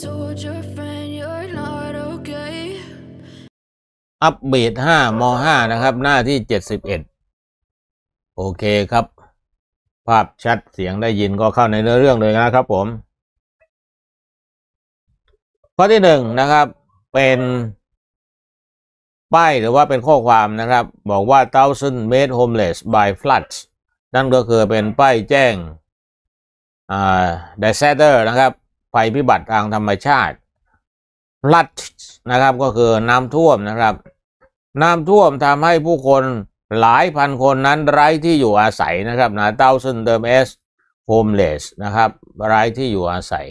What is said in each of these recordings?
told your friend you're not okay. อัปเบตห้ามห้านะครับ หน้าที่เจ็ดสิบเอ็ดโอเคครับ ภาพชัดเสียงได้ยินก็เข้าในเนื้อเรื่องเลยนะครับผม ข้อที่หนึ่งนะครับ เป็นป้ายหรือว่าเป็นข้อความนะครับ บอกว่า thousand made homeless by floods นั่นก็คือเป็นป้ายแจ้ง อ่า disaster นะครับ ภัยพิบัติทางธรรมชาติ flood นะครับก็คือน้ำท่วมนะครับ น้ำท่วมทำให้ผู้คนหลายพันคนนั้นไร้ที่อยู่อาศัยนะครับนะ thousand term s homeless นะครับไร้ที่อยู่อาศัย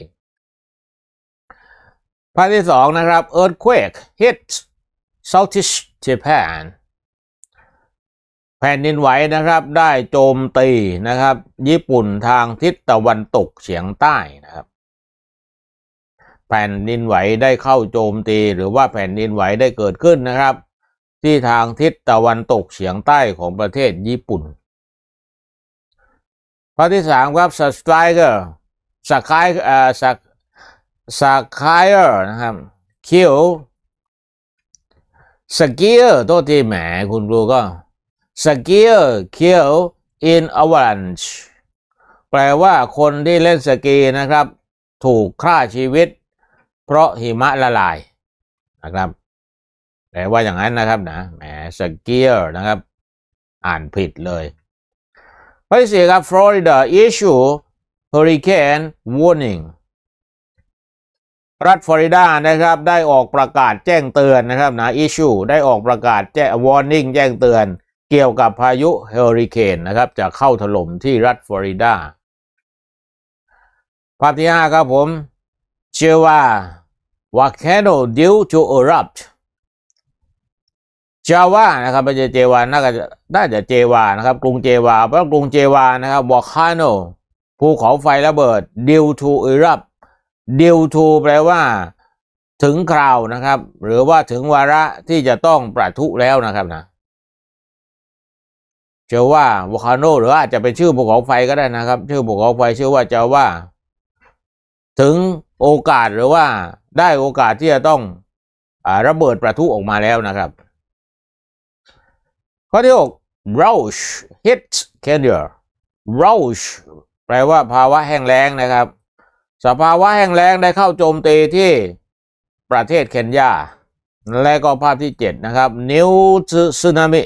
ภาพที่สองนะครับ earthquake hit Southeast Japan แผ่นดินไหวนะครับได้โจมตีนะครับ ญี่ปุ่นทางทิศตะวันตกเฉียงใต้นะครับ แผ่นดินไหวได้เข้าโจมตี หรือว่าแผ่นดินไหวได้เกิดขึ้นนะครับ ที่ทางทิศตะวันตกเฉียงใต้ของประเทศญี่ปุ่นข้อที่สามครับ subscriber สกายเอ่อสักสกไคเออร์นะครับ kill สกีเออร์ตัวที่แหมคุณครูก็สกีเออร์ kill in avalanche แปลว่าคนที่เล่นสกีนะครับ ถูกฆ่าชีวิต เพราะหิมะละลายนะครับแปลว่าอย่างนั้นนะครับนะแหมสเกีเออร์นะครับ อ่านผิดเลยข้อที่สี่ครับ Florida issue hurricane warning รัฐฟลอริดานะครับ ได้ออกประกาศแจ้งเตือนนะครับนะ issue ได้ออกประกาศแจ้ง warning แจ้งเตือน เกี่ยวกับพายุเฮอริเคนนะครับ จะเข้าถล่มที่รัฐฟลอริดาภาพที่ห้าครับผม เชื่อว่า volcano due to erupt จาวานะครับไม่ใช่เจวาน่าจะน่าจะเจวานะครับ กรุงเจวาเพราะกรุงเจวานะครับ volcano ภูเขาไฟระเบิด due to erupt due to แปลว่า ถึงคราวนะครับ หรือว่าถึงวาระที่จะต้องประทุแล้วนะครับนะเชื่อว่า volcano หรืออาจจะเป็นชื่อภูเขาไฟก็ได้นะครับ ชื่อภูเขาไฟชื่อว่าจาว่า ถึงโอกาสหรือว่า ได้โอกาสที่จะต้องอระเบิดประทุออกมาแล้วนะครับ ข้อที่หก Roush hit Kenya Roush แปลว่าภาวะแห้งแล้งนะครับ สภาวะแห้งแล้งได้เข้าโจมตีที่ประเทศเคนยา และก็ภาพที่เจ็ดนะครับ New Tsunami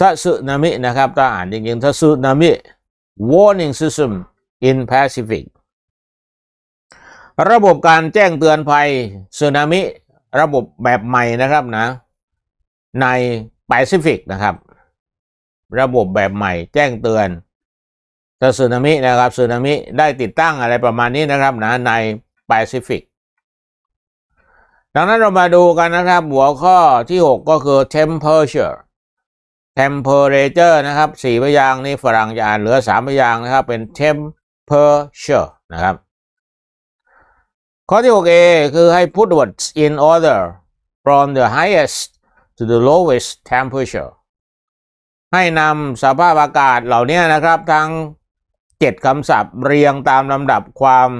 ถ้าสึนามินะครับถ้าอ่านจริงๆถ้าสึนามิ Warning System in Pacific ระบบการแจ้งเตือนภัยสึนามิระบบแบบใหม่นะครับนะ ในแปซิฟิกนะครับ ระบบแบบใหม่แจ้งเตือนถ้าสึนามินะครับสึนามิได้ติดตั้งอะไรประมาณนี้นะครับนะในแปซิฟิกดังนั้นเรามาดูกันนะครับ หัวข้อที่ 6 ก็คือ temperature temperature นะครับสี่พยางค์นี้ฝรั่งจะอ่านเหลือสามพยางค์นะครับเป็น temperature นะครับ ข้อที่ 6a คือให้ put words in order from the highest to the lowest temperature ให้นำสภาพอากาศเหล่านี้นะครับ ทั้ง 7คำศัพท์เรียงตามลำดับความ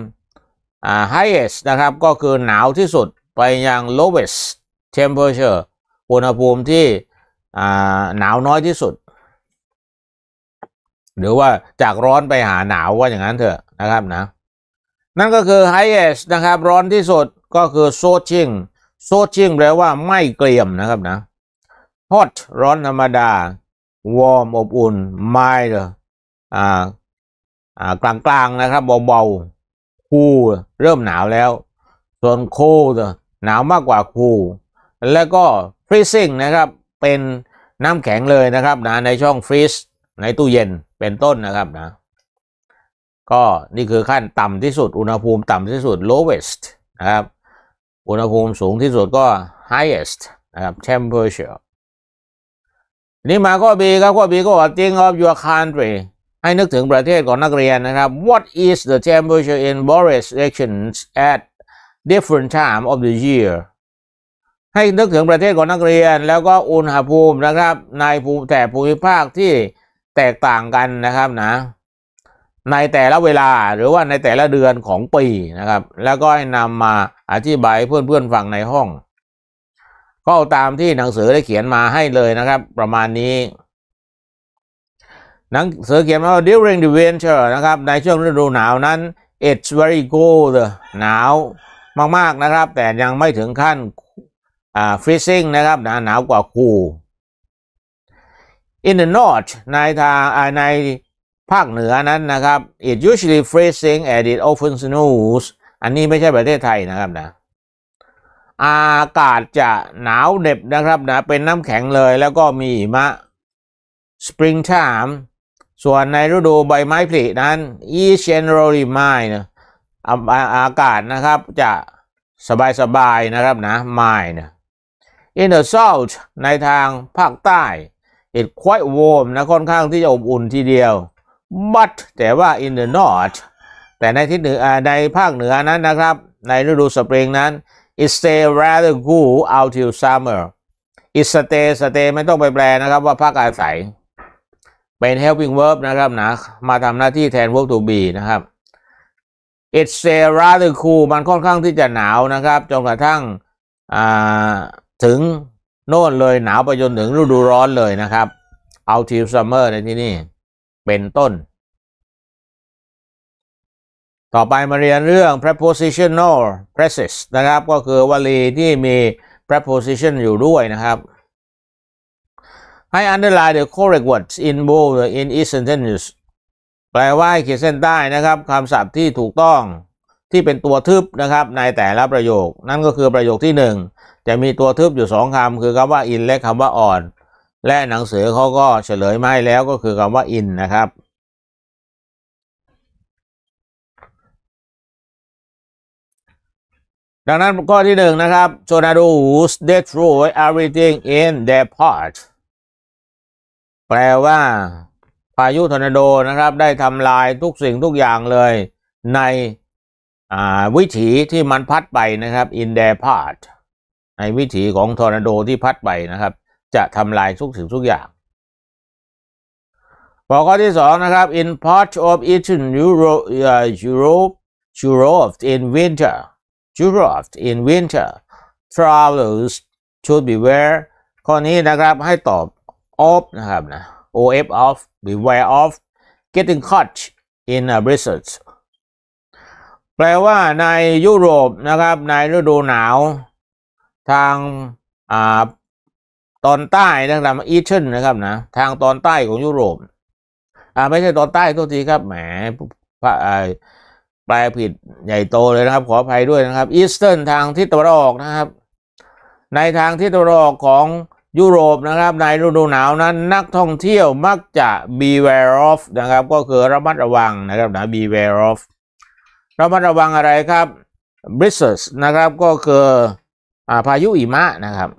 highest นะครับ ก็คือหนาวที่สุดไปยัง lowest temperature อุณหภูมิที่หนาวน้อยที่สุด หรือว่าจากร้อนไปหาหนาวว่าอย่างนั้นเถอะนะครับนะ นั่นก็คือ highest นะครับ ร้อนที่สุดก็คือ scorching scorching แปลว่าไม่เกรียมนะครับนะ hot ร้อนธรรมดา warm อบอุ่น mild อ่าอ่ากลางๆนะครับเบาๆ cool เริ่มหนาวแล้ว ส่วน cold หนาวมากกว่า cool แล้วก็ freezing นะครับ เป็นน้ำแข็งเลยนะครับนะในช่องฟรีซในตู้เย็นเป็นต้นนะครับนะ ก็นี่คือขั้นต่ำที่สุด อุณหภูมิต่ำที่สุด lowest นะครับ อุณหภูมิสูงที่สุดก็ highest นะครับ temperature นี่มาข้อ B ครับข้อ B ก็บอก think of your country ให้นึกถึงประเทศของนักเรียนนะครับ what is the temperature in various regions at different time of the year ให้นึกถึงประเทศของนักเรียน แล้วก็อุณหภูมินะครับในภูมิแต่ภูมิภาคที่แตกต่างกันนะครับนะ ในแต่ละเวลาหรือว่าในแต่ละเดือนของปีนะครับ แล้วก็ให้นำมาอธิบายเพื่อนๆฟังในห้อง ก็ตามที่หนังสือได้เขียนมาให้เลยนะครับ ประมาณนี้หนังสือเขียนว่า during the winter นะครับ ในช่วงฤดูหนาวนั้น it's very cold หนาวมากๆนะครับ แต่ยังไม่ถึงขั้นอ่า freezing นะครับหนาหนาวกว่าคู in the north ในทางใน ภาคเหนือนั้นนะครับ it usually freezing and it often snows อันนี้ไม่ใช่ประเทศไทยนะครับนะอากาศจะหนาวเหน็บนะครับนะเป็นน้ำแข็งเลยแล้วก็มีหิมะ spring time ส่วนในฤดูใบไม้ผลินั้น is generally mild อากาศนะครับจะสบายๆนะครับนะ mild in the south ในทางภาคใต้ it quite warm นะค่อนข้างที่จะอบอุ่นทีเดียว but แต่ว่า in the north แต่ในทิศเหนือในภาคเหนือนั้นนะครับ ในฤดูสปริงนั้น it stay rather cool out till summer it stay stay ไม่ต้องไปแปลนะครับว่าภาคอาศัย เป็น helping verb นะครับนะ มาทำหน้าที่แทน verb to be นะครับ it stay rather cool มันค่อนข้างที่จะหนาวนะครับจนกระทั่งถึงโน่นเลยหนาวไปจนถึงฤดูร้อนเลยนะครับ out till summer ในที่นี่ เป็นต้น ต่อไปมาเรียนเรื่อง prepositional phrases นะครับ ก็คือวลีที่มี preposition อยู่ด้วยนะครับ ให้ underline the correct words involved in each sentence แปลว่าเขียนเส้นใต้นะครับคำศัพท์ที่ถูกต้องที่เป็นตัวทึบนะครับในแต่ละประโยค นั่นก็คือประโยคที่หนึ่งจะมีตัวทึบอยู่สองคำคือคำว่า in และคำว่า on และหนังสือเขาก็เฉลยมาให้แล้วก็คือคำว่า in นะครับ ดังนั้นข้อที่หนึ่งนะครับ tornadoes destroy everything in their path แปลว่าพายุทอร์นาโดนะครับ ได้ทำลายทุกสิ่งทุกอย่างเลยในวิถีที่มันพัดไปนะครับ in their path ในวิถีของทอร์นาโดที่พัดไปนะครับ จะทำลายทุกสิ่งทุกอย่างพอข้อที่สองนะครับ in part of Eastern Europe uh, Europe Europe in winter Europe in winter travelers should beware ข้อนี้นะครับให้ตอบ of นะครับนะ of of beware of getting caught in a blizzard แปลว่าในยุโรปนะครับในฤดูหนาว ทางอ่า ตอนใต้นะครับอีเชนนะครับนะทางตอนใต้ของยุโรปอ่าไม่ใช่ตอนใต้ตัวทีครับแหมพระแปลผิดใหญ่โตเลยนะครับ ขออภัยด้วยนะครับอีสเทิร์นทางทิศตะวันออกนะครับ ในทางทิศตะวันออกของยุโรปนะครับในฤดูหนาวนั้น นักท่องเที่ยวมักจะ beware of นะครับ ก็คือระมัดระวังนะครับนะ beware of ระมัดระวังอะไรครับ blizzards นะครับก็คือพายุหิมะนะครับ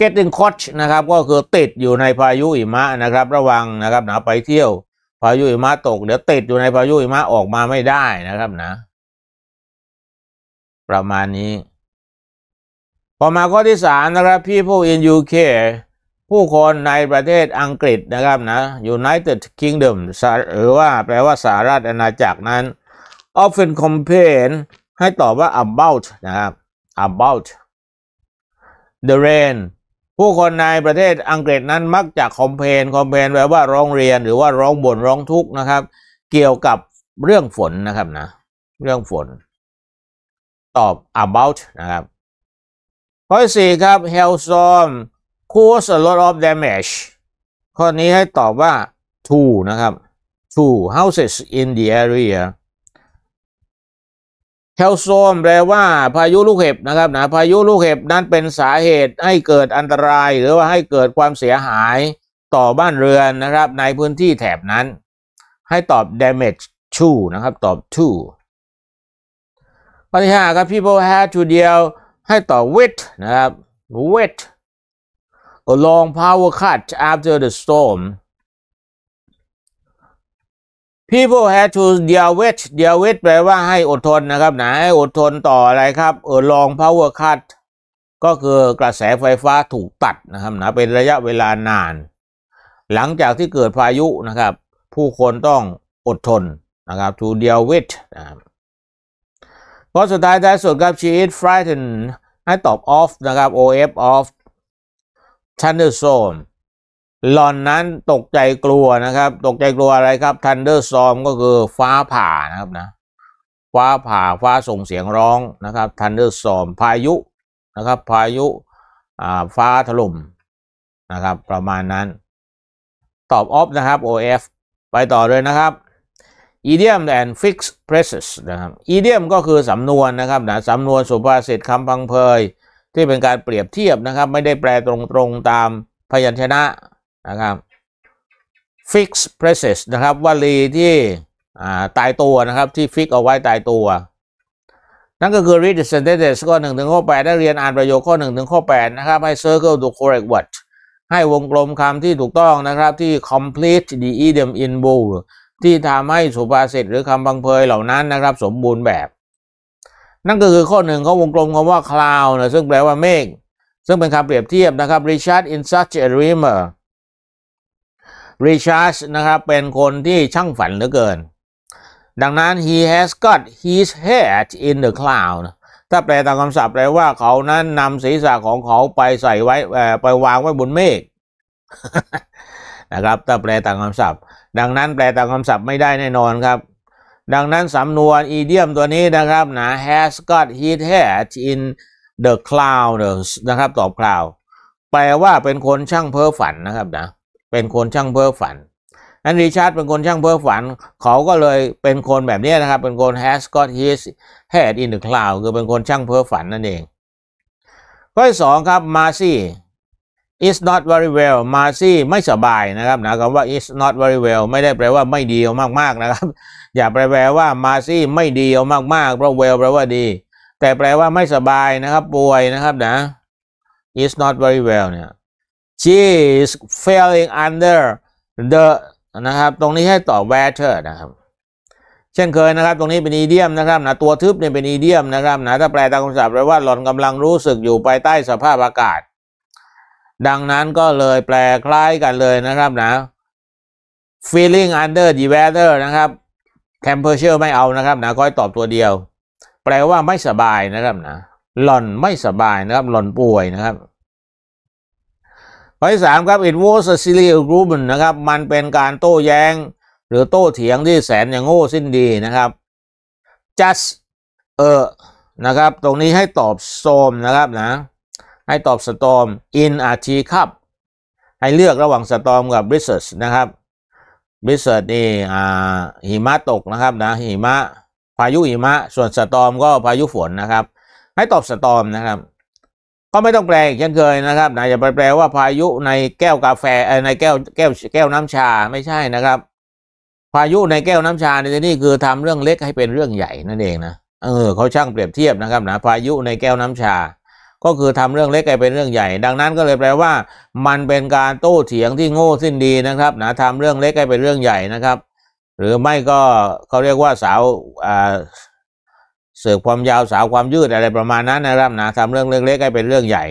getting caught นะครับก็คือติดอยู่ในพายุหิมะนะครับ ระวังนะครับนะไปเที่ยว พายุหิมะตกเดี๋ยวติดอยู่ในพายุหิมะออกมาไม่ได้นะครับนะ ประมาณนี้พอมาข้อที่สามนะครับ people in UK ผู้คนในประเทศอังกฤษนะครับนะ United Kingdom หรือว่าแปลว่าสหราชอาณาจักรนั้น often complain ให้ตอบว่า about นะครับ about the rain ผู้คนในประเทศอังกฤษนั้นมักจะคอมเพนคอมเพนแปลว่าร้องเรียนหรือว่าร้องบ่นร้องทุกข์นะครับ เกี่ยวกับเรื่องฝนนะครับนะ เรื่องฝน ตอบ about นะครับข้อสี่ครับ hailstorm cause a lot of damage ข้อนี้ให้ตอบว่า two นะครับ two houses in the area เฮลโซมแปลว่าพายุลูกเห็บนะครับนะพายุลูกเห็บนั้นเป็นสาเหตุให้เกิดอันตราย หรือว่าให้เกิดความเสียหายต่อบ้านเรือนนะครับ ในพื้นที่แถบนั้น ให้ตอบ damage to นะครับตอบ to ข้อที่ห้าครับ people had to deal ให้ตอบ with นะครับ with a long power cut after the storm people had to deal with deal with แปลว่าให้อดทนนะครับนะให้อดทนต่ออะไรครับเออลอง power cut ก็คือกระแสไฟฟ้าถูกตัดนะครับนะเป็นระยะเวลานาน หลังจากที่เกิดพายุนะครับ ผู้คนต้องอดทนนะครับ to deal with นะครับข้อสุดท้ายท้ายสุดครับ she is frightened ให้ตอบ off นะครับ of of thunderstorm หลอนนั้นตกใจกลัวนะครับ ตกใจกลัวอะไรครับ thunderstorm ก็คือฟ้าผ่านะครับนะ ฟ้าผ่าฟ้าส่งเสียงร้องนะครับ thunderstorm พายุนะครับ พายุฟ้าถล่มนะครับ ประมาณนั้น ตอบ off นะครับ of ไปต่อเลยนะครับ idiom and fixed phrases นะครับ idiom ก็คือสำนวนนะครับนะสำนวนสุภาษิตคำพังเพย ที่เป็นการเปรียบเทียบนะครับ ไม่ได้แปลตรงๆตามพยัญชนะ นะครับ fixed phrases นะครับวลีที่ตายตัวนะครับที่ฟิกเอาไว้ตายตัว นั่นก็คือ read the sentences ข้อ1ถึงข้อ8ได้เรียนอ่านประโยคข้อ1ถึงข้อ8นะครับให้ circle the correct word ให้วงกลมคำที่ถูกต้องนะครับที่ complete the idiom in bold ที่ทำให้สุภาษิตหรือคำบังเพยเหล่านั้นนะครับ สมบูรณ์แบบ นั่นก็คือข้อหนึ่งเขาวงกลมคำว่า cloud นะซึ่งแปลว่าเมฆซึ่งเป็นคำเปรียบเทียบนะครับ Richard in such a dreamer Richard นะครับเป็นคนที่ช่างฝันเหลือเกิน ดังนั้น he has got his head in the cloud ถ้าแปลตามคำศัพท์แปลว่าเขานั้นนำศีรษะของเขาไปใส่ไว้ไปวางไว้บนเมฆนะครับถ้าแปลตามคำศัพท์ ดังนั้นแปลตามคำศัพท์ไม่ได้แน่นอนครับ ดังนั้นสำนวนอีเดียมตัวนี้นะครับนะ has got his head in the cloud นะครับตอบคลาว แปลว่าเป็นคนช่างเพ้อฝันนะครับนะ เป็นคนช่างเพ้อฝันนั้นริชาร์ดเป็นคนช่างเพ้อฝัน เขาก็เลยเป็นคนแบบนี้นะครับ เป็นคน has got his head in the cloud คือเป็นคนช่างเพ้อฝันนั่นเองข้อที่สองครับ Marcy is not very well Marcy ไม่สบายนะครับนะคำว่า is not very well ไม่ได้แปลว่าไม่ดีมากๆนะครับ อย่าแปลว่า Marcy ไม่ดีมากๆเพราะ well แปลว่าดี แต่แปลว่าไม่สบายนะครับ ป่วยนะครับนะ is not very well เนี่ย she is failing under the นะครับ ตรงนี้ให้ตอบ weather นะครับ เช่นเคยนะครับ ตรงนี้เป็นอีเดียมนะครับนะตัวทึบเนี่ยเป็นอีเดียมนะครับนะถ้าแปลตามคำศัพท์แปลว่าหล่อนกำลังรู้สึกอยู่ภายใต้สภาพอากาศ ดังนั้นก็เลยแปลคล้ายกันเลยนะครับนะ feeling under the weather นะครับ temperature ไม่เอานะครับนะก็ให้ตอบตัวเดียว แปลว่าไม่สบายนะครับนะหล่อนไม่สบายนะครับ หล่อนป่วยนะครับ ข้อที่สามครับ it was a silly argument นะครับ มันเป็นการโต้แย้ง หรือโต้เถียงที่แสนอย่างโง่สิ้นดีนะครับ just เออนะครับ ตรงนี้ให้ตอบ storm นะครับนะ ให้ตอบ storm in a tea cup ให้เลือกระหว่าง storm กับ blizzard นะครับ blizzard นี่อ่าหิมะตกนะครับนะหิมะพายุหิมะ ส่วน storm ก็พายุฝนนะครับ ให้ตอบ storm นะครับ ก็ไม่ต้องแปลอีกเช่นเคยนะครับนะอย่าไปแปลว่าพายุในแก้วกาแฟในแก้วแก้วแก้วน้ำชาไม่ใช่นะครับ พายุในแก้วน้ำชาในที่นี้คือทำเรื่องเล็กให้เป็นเรื่องใหญ่นั่นเองนะเออเขาช่างเปรียบเทียบนะครับนะพายุในแก้วน้ำชา ก็คือทำเรื่องเล็กให้เป็นเรื่องใหญ่ ดังนั้นก็เลยแปลว่า มันเป็นการโต้เถียงที่โง่สิ้นดีนะครับนะทำเรื่องเล็กให้เป็นเรื่องใหญ่นะครับ หรือไม่ก็เขาเรียกว่าสาวอ่า เสือกความยาวสาวความยืดอะไรประมาณนั้นนะครับนะทำเรื่องเล็กๆให้เป็นเรื่องใหญ่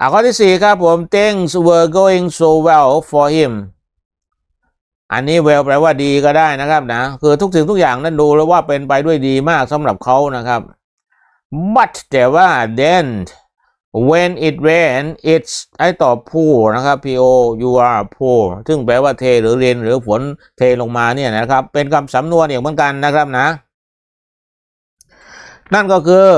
อะข้อที่สี่ครับผม things were going so well for him อันนี้ well แปลว่าดีก็ได้นะครับนะ คือทุกสิ่งทุกอย่างนั้นดูแล้วว่าเป็นไปด้วยดีมากสำหรับเขานะครับ but แต่ว่า then when it rain it's ไอต่อ pour นะครับ p o u r pour ซึ่งแปลว่าเทหรือเรนหรือฝนเทลงมาเนี่ยนะครับ เป็นคำสำนวนอย่างเหมือนกันนะครับนะ นั่นก็คือ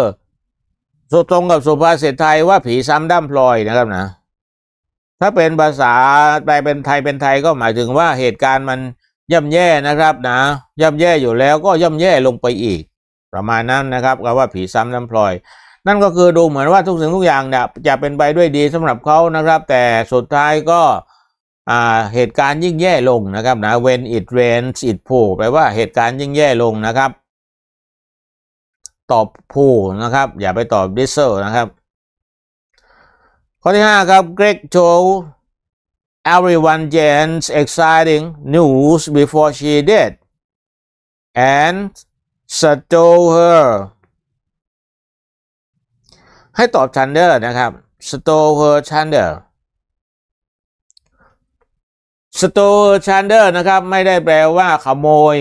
สุตรงกับสุภาษิตไทยว่าผีซ้ำด้ำพลอยนะครับนะ ถ้าเป็นภาษาแปลเป็นไทยเป็นไทยก็หมายถึงว่าเหตุการณ์มันย่ำแย่นะครับนะย่ำแย่อยู่แล้วก็ย่ำแย่ลงไปอีก ประมาณนั้นนะครับก็ว่าผีซ้ำด้ำพลอย นั่นก็คือดูเหมือนว่าทุกสิ่งทุกอย่างเนี่ยจะเป็นไปด้วยดีสำหรับเขานะครับ แต่สุดท้ายก็เหตุการณ์ยิ่งแย่ลงนะครับนะ when it rains it pour แปลว่าเหตุการณ์ยิ่งแย่ลงนะครับ ตอบผู้นะครับ อย่าไปตอบดิสเซลนะครับ ข้อที่ห้าครับ Greg told everyone Jen's exciting news before she did and stole her ให้ตอบ thunder นะครับ stole her Thunder สโตชันเดอร์นะครับ ไม่ได้แปลว่าขโมย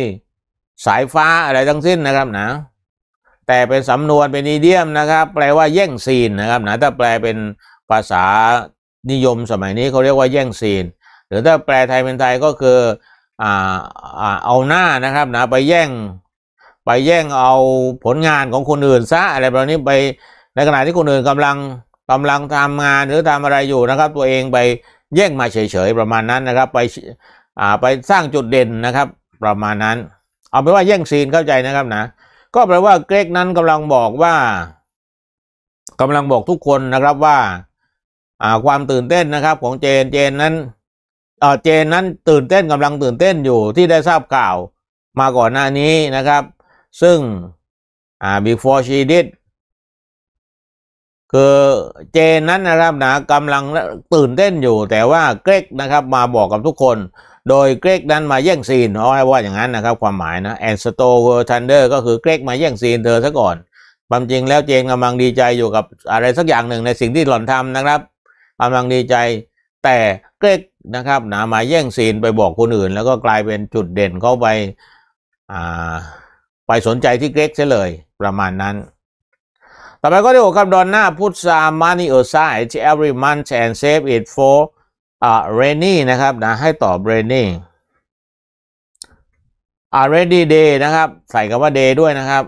สายฟ้าอะไรทั้งสิ้นนะครับนะ แต่เป็นสำนวนเป็นอีเดียมนะครับ แปลว่าแย่งซีนนะครับนะถ้าแปลเป็นภาษานิยมสมัยนี้เขาเรียกว่าแย่งซีน หรือถ้าแปลไทยเป็นไทยก็คืออ่าเอาหน้านะครับนะไปแย่งไปแย่งเอาผลงานของคนอื่นซะอะไรแบบนี้ไปในขณะที่คนอื่นกำลังกำลังทำงานหรือทำอะไรอยู่นะครับ ตัวเองไปแย่งมาเฉยๆประมาณนั้นนะครับ ไปอ่าไปสร้างจุดเด่นนะครับ ประมาณนั้น เอาเป็นว่าแย่งซีนเข้าใจนะครับนะ ก็แปลว่าเกรกนั้นกำลังบอกว่ากำลังบอกทุกคนนะครับว่าอ่าความตื่นเต้นนะครับ ของเจนเจนนั้นเออเจนนั้นตื่นเต้นกำลังตื่นเต้นอยู่ที่ได้ทราบข่าวมาก่อนหน้านี้นะครับ ซึ่งอ่า before she did คือเจนนั้นนะครับนะกำลังตื่นเต้นอยู่ แต่ว่าเกรกนะครับ มาบอกกับทุกคน โดยเกรกนั้นมาแย่งซีนเพราะว่าอย่างนั้นนะครับความหมายนะ and stole her thunder ก็คือเกรกมาแย่งซีนเธอซะก่อนความจริงแล้วเจนกำลังดีใจอยู่กับอะไรสักอย่างหนึ่งในสิ่งที่หล่อนทำนะครับกำลังดีใจแต่เกรกนะครับนะมาแย่งซีนไปบอกคนอื่น แล้วก็กลายเป็นจุดเด่นเข้าไปอ่าไปสนใจที่เกรกเสียเลยประมาณนั้น ต่อไปก็ได้บอกครับ Donna put some money aside every month and save it for อ่า rainy นะครับนะให้ตอบ rainy อ่า rainy day นะครับ ใส่คำว่า day ด้วยนะครับ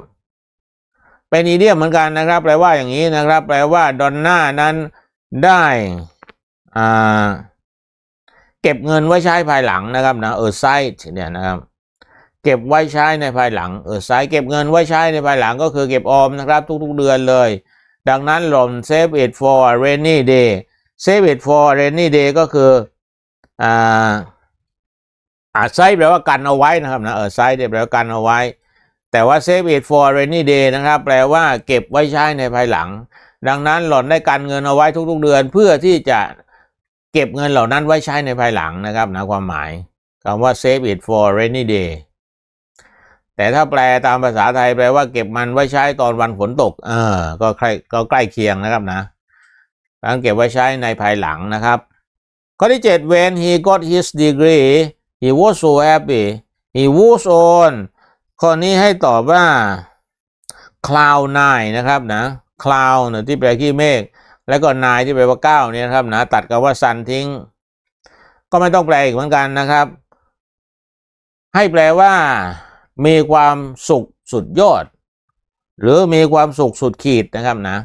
เป็นอีเดียมเหมือนกันนะครับ แปลว่าอย่างนี้นะครับ แปลว่าดอนน่านั้นได้อ่าเก็บเงินไว้ใช้ภายหลังนะครับนะเออไซต์เนี่ยนะครับเก็บไว้ใช้ในภายหลังเออไซต์เก็บเงินไว้ใช้ในภายหลังก็คือเก็บออมนะครับ ทุกๆเดือนเลย ดังนั้นหล่น save it for a rainy day save it for rainy day ก็คืออ่าอาไซต์แปลว่ากันเอาไว้นะครับนะเออไซต์แปลว่ากันเอาไว้ แต่ว่า save it for rainy day นะครับ แปลว่าเก็บไว้ใช้ในภายหลัง ดังนั้นหล่อนได้กันเงินเอาไว้ทุกๆเดือน เพื่อที่จะเก็บเงินเหล่านั้นไว้ใช้ในภายหลังนะครับนะความหมายคำว่า save it for rainy day แต่ถ้าแปลตามภาษาไทยแปลว่าเก็บมันไว้ใช้ตอนวันฝนตก เออ ก็ใกล้ก็ใกล้เคียงนะครับนะ การเก็บไว้ใช้ในภายหลังนะครับ ข้อที่ 7 when he got his degree he was so happy he was on ข้อนี้ให้ตอบว่า cloud nine นะครับนะ cloud นี่ยที่แปลขี้เมฆแล้วก็นายที่แปลว่าเก้าเนี่ยครับนะตัดกับว่า sun ทิ้ง ก็ไม่ต้องแปลอีกเหมือนกันนะครับ ให้แปลว่า มีความสุขสุดยอด หรือมีความสุขสุดขีดนะครับนะ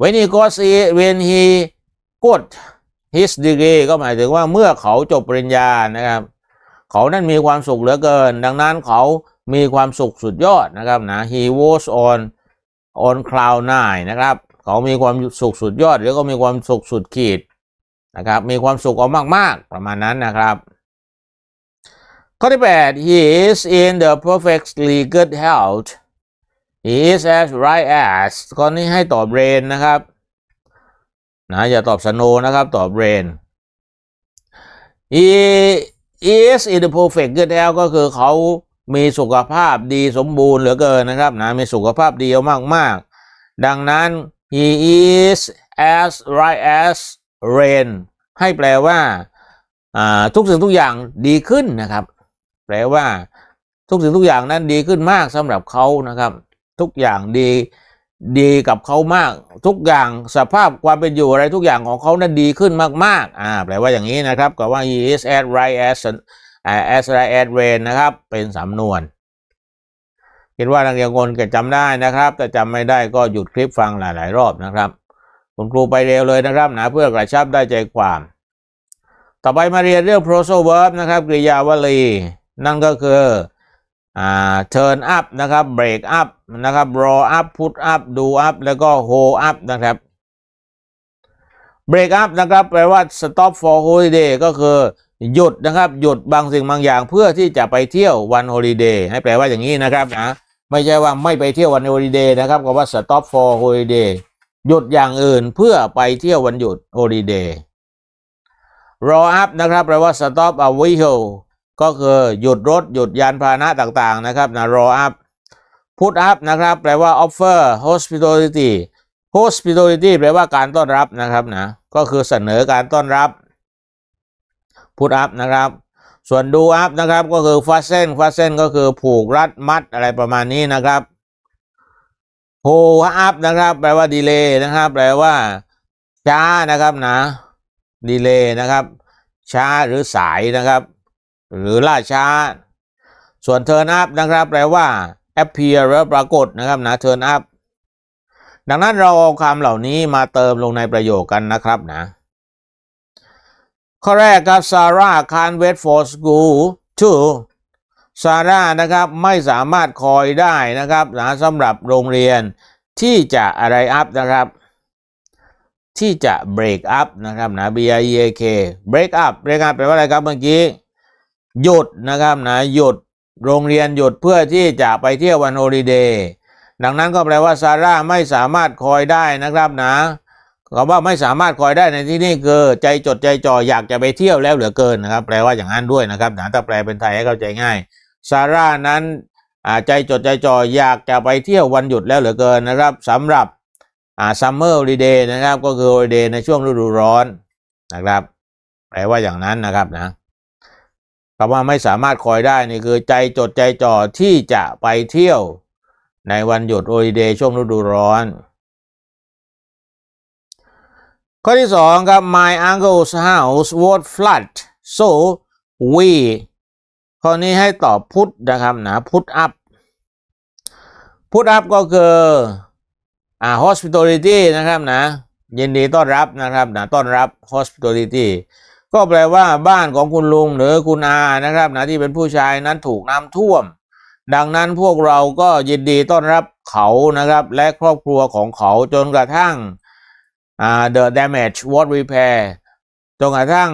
when he got when he got his degree ก็หมายถึงว่าเมื่อเขาจบปริญญานะครับ เขานั้นมีความสุขเหลือเกิน ดังนั้นเขามีความสุขสุดยอดนะครับนะ he was on on cloud nine นะครับ เขามีความสุขสุดยอด หรือก็มีความสุขสุดขีดนะครับ มีความสุขเอามาก ๆ ประมาณนั้นนะครับ ข้อที่ 8 he is in the perfectly good health is as right as ข้อนี้ให้ตอบเรนนะครับนะอย่าตอบสโนนะครับ ตอบเรน he is in the perfect good health ก็คือเขามีสุขภาพดีสมบูรณ์เหลือเกินนะครับนะมีสุขภาพดีมากๆ ดังนั้น he is as right as rain ให้แปลว่าทุกสิ่งทุกอย่างดีขึ้นนะครับ แปลว่าทุกสิ่งทุกอย่างนั้นดีขึ้นมากสำหรับเขานะครับ ทุกอย่างดีดีกับเขามาก ทุกอย่างสภาพความเป็นอยู่อะไรทุกอย่างของเขานั้นดีขึ้นมากๆอ่าแปลว่าอย่างนี้นะครับก็ว่า he is as right as as right as rain นะครับเป็นสำนวน คิดว่านักเรียนคนจะจำได้นะครับ แต่จำไม่ได้ก็หยุดคลิปฟังหลาย ๆ รอบนะครับ คุณครูไปเร็วเลยนะครับนะเพื่อกระชับได้ใจความ ต่อไปมาเรียนเรื่อง prosal verb นะครับกริยาวลี นั่นก็คือ อ่า turn up นะครับ break up นะครับ roll up put up do up แล้วก็ hold up นะครับ break up นะครับแปลว่า stop for holiday ก็คือหยุดนะครับ หยุดบางสิ่งบางอย่างเพื่อที่จะไปเที่ยววัน holiday ให้แปลว่าอย่างนี้นะครับนะไม่ใช่ว่าไม่ไปเที่ยววัน holiday นะครับก็ว่า stop for holiday หยุดอย่างอื่นเพื่อไปเที่ยววันหยุด holiday roll up นะครับแปลว่า stop a vehicle ก็คือหยุดรถหยุดยานพาหนะต่างๆนะครับนะ roll up put up นะครับ แปลว่า offer hospitality hospitality แปลว่าการต้อนรับนะครับนะ ก็คือเสนอการต้อนรับ put up นะครับ ส่วน do up นะครับก็คือ fasten fasten ก็คือผูกรัดมัดอะไรประมาณนี้นะครับ hold up นะครับ แปลว่า delay นะครับ แปลว่าช้านะครับนะ delay นะครับ ช้าหรือสายนะครับ หรือล่าช้า ส่วน turn up นะครับแปลว่า appear หรือปรากฏนะครับนะ turn up ดังนั้นเราเอาคำเหล่านี้มาเติมลงในประโยคกันนะครับนะ ข้อแรกครับ Sarah can't wait for school to ซาร่านะครับไม่สามารถคอยได้นะครับนะสำหรับโรงเรียนที่จะอะไรอัพนะครับ ที่จะ break up นะครับนะ B I E A K break up break up แปลว่าอะไรครับเมื่อกี้ หยุดนะครับนะหยุดโรงเรียนหยุดเพื่อที่จะไปเที่ยววันโฮลิเดย์ดังนั้นก็แปลว่าซาร่าไม่สามารถคอยได้นะครับนะคำว่าไม่สามารถคอยได้ในที่นี้คือใจจดใจจ่ออยากจะไปเที่ยวแล้วเหลือเกินนะครับ แปลว่าอย่างนั้นด้วยนะครับนะถ้าแปลเป็นไทยให้เข้าใจง่ายซาร่านั้นใจจดใจจ่ออยากจะไปเที่ยววันหยุดแล้วเหลือเกินนะครับสำหรับ summer holiday นะครับ ก็คือ holiday ในช่วงฤดูร้อนนะครับ แปลว่าอย่างนั้นนะครับนะ คำว่าไม่สามารถคอยได้นี่คือใจจดใจจ่อที่จะไปเที่ยว ในวันหยุดฮอลิเดย์ช่วงฤดูร้อน ข้อที่สองครับ my uncle's house was flood so we ข้อนี้ให้ตอบพุทนะครับนะพุทอัพพุทอัพก็คืออ่า hospitality นะครับนะยินดีต้อนรับนะครับนะต้อนรับ hospitality ก็แปลว่าบ้านของคุณลุงหรือคุณอานะครับนะที่เป็นผู้ชายนั้นถูกน้ำท่วม ดังนั้นพวกเราก็ยินดีต้อนรับเขานะครับ และครอบครัวของเขาจนกระทั่ง the damage was repair จนกระทั่ง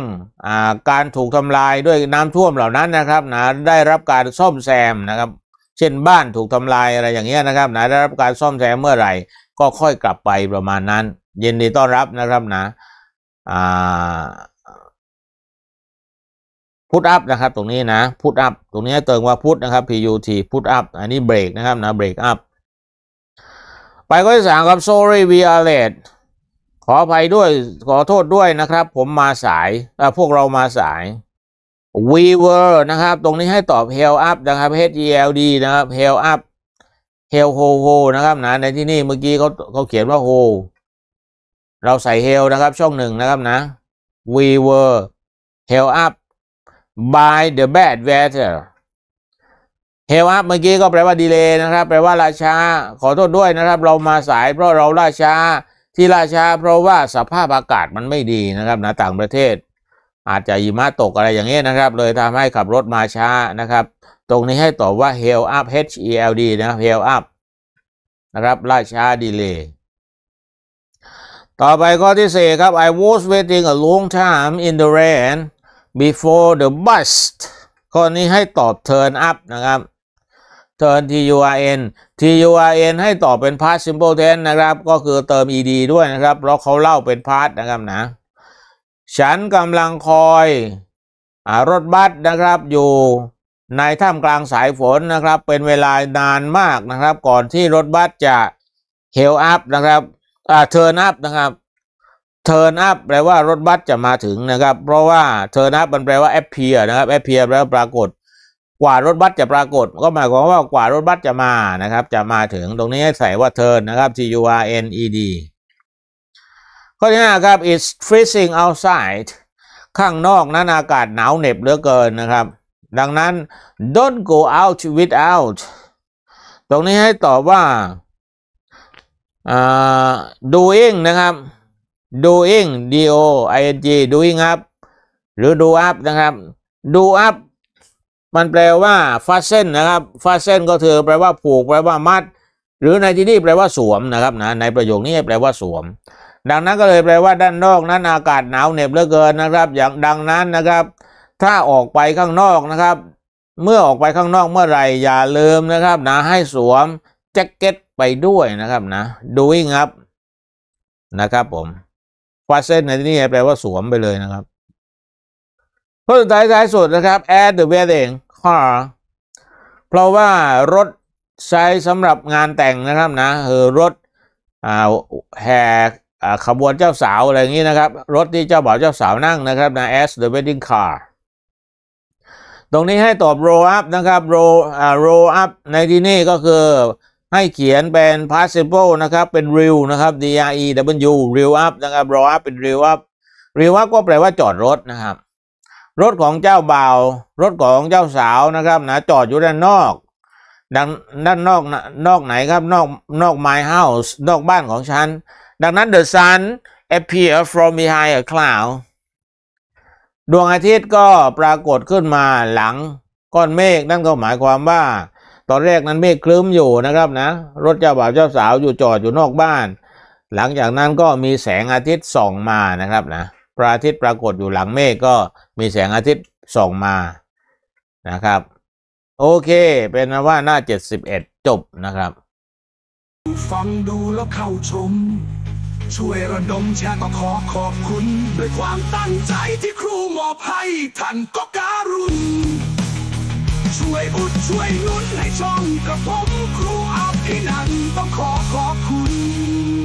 การถูกทำลายด้วยน้ำท่วมเหล่านั้นนะครับนะได้รับการซ่อมแซมนะครับ เช่นบ้านถูกทำลายอะไรอย่างเงี้ยนะครับนะได้รับการซ่อมแซมเมื่อไหร่ ก็ค่อยกลับไปประมาณนั้น ยินดีต้อนรับนะครับนะอ่า พุทอัพนะครับตรงนี้นะพุทอัพตรงนี้เติมว่าพุทนะครับ put พุทอัพอันนี้เบรกนะครับนะเบรกอัพไปข้อที่สามครับ sorry we are late ขออภัยด้วยขอโทษด้วยนะครับ ผมมาสายพวกเรามาสาย we were นะครับ ตรงนี้ให้ตอบ held up นะครับ H E L D นะครับ held up held ho ho นะครับนะในที่นี่เมื่อกี้เขาเขาเขียนว่า ho เราใส่ held นะครับช่องหนึ่งนะครับนะ we were held up by the bad weather held up เมื่อกี้ก็แปลว่า delay นะครับ แปลว่าล่าช้าขอโทษด้วยนะครับ เรามาสายเพราะเราล่าช้าที่ล่าช้าเพราะว่าสภาพอากาศมันไม่ดีนะครับนะต่างประเทศ อาจจะหิมะตกอะไรอย่างเงี้ยนะครับ เลยทำให้ขับรถมาช้านะครับ ตรงนี้ให้ตอบว่า held up H E L D นะครับ held up นะครับล่าช้า delay ต่อไปข้อที่สี่ครับ I was waiting a long time in the rain before the bus ข้อนี้ให้ตอบ turn up นะครับ turn T U R N T U R N ให้ตอบเป็น past simple tense นะครับ ก็คือเติม ed ด้วยนะครับ เพราะเขาเล่าเป็น past นะครับนะ ฉันกำลังคอยอรถบัสนะครับอยู่ในท่ามกลางสายฝนนะครับ เป็นเวลานานมากนะครับ ก่อนที่รถบัสจะ hell up นะครับอ่า turn up นะครับ turn up แปลว่ารถบัสจะมาถึงนะครับ เพราะว่า turn up มันแปลว่า appear นะครับ appear แปลว่าปรากฏ กว่ารถบัสจะปรากฏ ก็หมายความว่ากว่ารถบัสจะมานะครับ จะมาถึงตรงนี้ให้ใส่ว่า turn นะครับ T U R N E D ข้อที่ห้าครับ it's freezing outside ข้างนอกนั้นอากาศหนาวเหน็บเหลือเกินนะครับ ดังนั้น don't go out without ตรงนี้ให้ตอบว่า doing นะครับ doing d o i n g doing up หรือ do up นะครับ do up มันแปลว่า fasten นะครับ fasten ก็คือแปลว่าผูกแปลว่ามัด หรือในที่นี้แปลว่าสวมนะครับนะในประโยคนี้แปลว่าสวม ดังนั้นก็เลยแปลว่าด้านนอกนั้นอากาศหนาวเหน็บเหลือเกินนะครับ อย่างดังนั้นนะครับ ถ้าออกไปข้างนอกนะครับ เมื่อออกไปข้างนอกเมื่อไหร่อย่าลืมนะครับนะให้สวมแจ็คเก็ตไปด้วยนะครับนะ doing up นะครับผม fasten ในที่นี้แปลว่าสวมไปเลยนะครับข้อสุดท้ายท้ายสุดนะครับ at the wedding car เพราะว่ารถใช้สำหรับงานแต่งนะครับนะคือรถอแห่ขบวนเจ้าสาวอะไรอย่างนี้นะครับ รถที่เจ้าบ่าวเจ้าสาวนั่งนะครับนะ as the wedding car ตรงนี้ให้ตอบ roll up นะครับ roll อ่า roll up ในที่นี่ก็คือ ให้เขียนเป็น participle นะครับ เป็น real นะครับ d r e w real up นะครับ roll up เป็น real up real up ก็แปลว่าจอดรถนะครับ รถของเจ้าบ่าว รถของเจ้าสาวนะครับนะจอดอยู่ด้านนอกดังด้านนอกนะนอกไหนครับนอกนอก my house นอกบ้านของฉัน ดังนั้น the sun appear from behind a cloud ดวงอาทิตย์ก็ปรากฏขึ้นมาหลังก้อนเมฆนั่นก็หมายความว่า ตอนแรกนั้นเมฆคลึ้มอยู่นะครับนะ รถเจ้าบ่าวเจ้าสาวอยู่จอดอยู่นอกบ้าน หลังจากนั้นก็มีแสงอาทิตย์ส่องมานะครับนะพระอาทิตย์ปรากฏอยู่หลังเมฆก็มีแสงอาทิตย์ส่องมานะครับ โอเค เป็นนะว่าหน้า 71 จบนะครับ ฟังดูแล้วเข้าชม ช่วยระดมแชร์ก็ขอขอบคุณ ด้วยความตั้งใจที่ครูมอบให้ท่านก็การุณ ช่วยอุดช่วยนุนให้ช่องกับผมครูอัพที่นั่นต้องขอขอคุณ